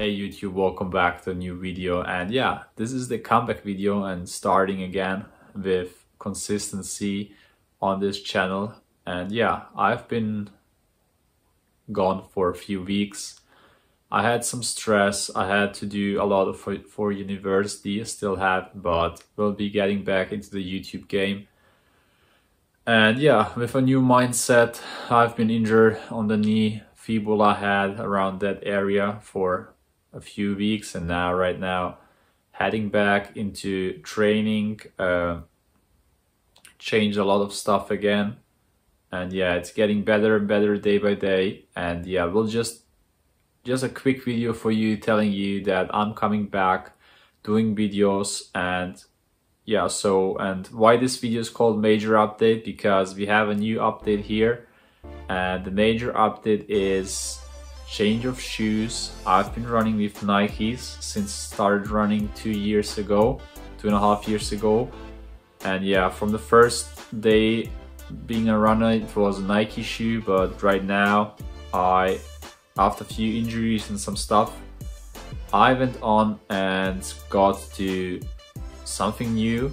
Hey YouTube, welcome back to a new video and yeah, this is the comeback video and starting again with consistency on this channel and yeah, I've been gone for a few weeks. I had some stress, I had to do a lot of for, for university, still have, but we'll be getting back into the YouTube game. And yeah, with a new mindset, I've been injured on the knee, fibula had around that area for a few weeks and now right now heading back into training uh, change a lot of stuff again. And yeah it's getting better and better day by day. And yeah we'll just just a quick video for you telling you that i'm coming back doing videos and yeah so and why this video is called major update because we have a new update here. And the major update is change of shoes. I've been running with Nikes since started running two years ago, two and a half years ago. And yeah, from the first day being a runner, it was a Nike shoe, but right now I, after a few injuries and some stuff, I went on and got to something new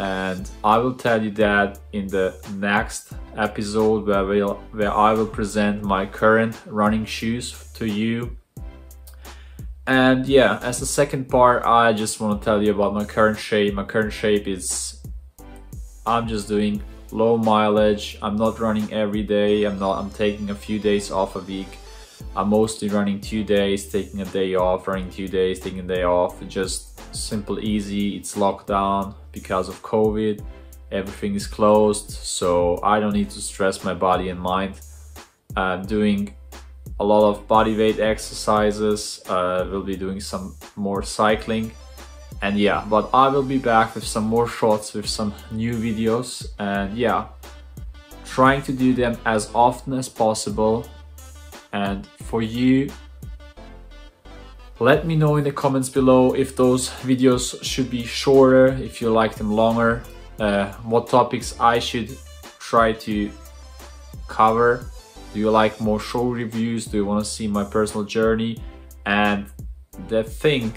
and I will tell you that in the next episode where, we'll, where I will present my current running shoes to you. And yeah, as the second part, I just want to tell you about my current shape. My current shape is, I'm just doing low mileage. I'm not running every day. I'm not, I'm taking a few days off a week. I'm mostly running two days, taking a day off, running two days, taking a day off. Just simple, easy. It's locked down because of COVID. Everything is closed, so I don't need to stress my body and mind. I'm doing a lot of body weight exercises. Uh, we'll be doing some more cycling. And yeah, but I will be back with some more shots with some new videos. And yeah, trying to do them as often as possible. And for you, let me know in the comments below if those videos should be shorter, if you like them longer, uh, what topics I should try to cover. Do you like more show reviews? Do you want to see my personal journey? And the thing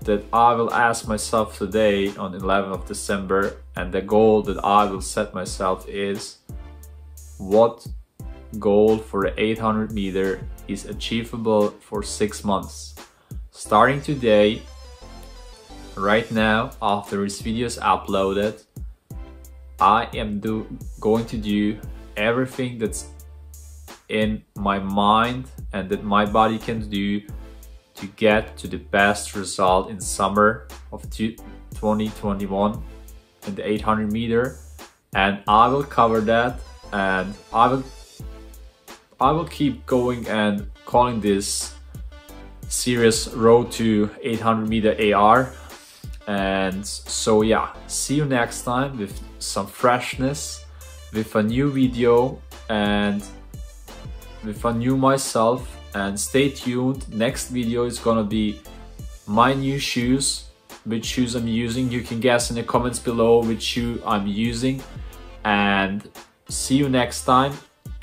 that I will ask myself today on 11th of December and the goal that I will set myself is what goal for the 800 meter is achievable for six months starting today right now after this video is uploaded I am do going to do everything that's in my mind and that my body can do to get to the best result in summer of 2021 in the 800 meter. And I will cover that and I will I will keep going and calling this serious road to 800 meter AR. And so yeah, see you next time with some freshness, with a new video and with a new myself. And stay tuned, next video is gonna be my new shoes, which shoes I'm using. You can guess in the comments below which shoe I'm using. And see you next time.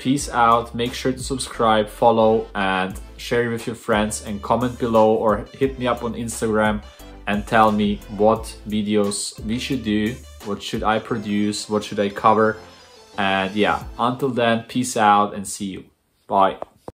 Peace out, make sure to subscribe, follow and share it with your friends and comment below or hit me up on Instagram and tell me what videos we should do, what should I produce, what should I cover. And yeah, until then, peace out and see you. Bye.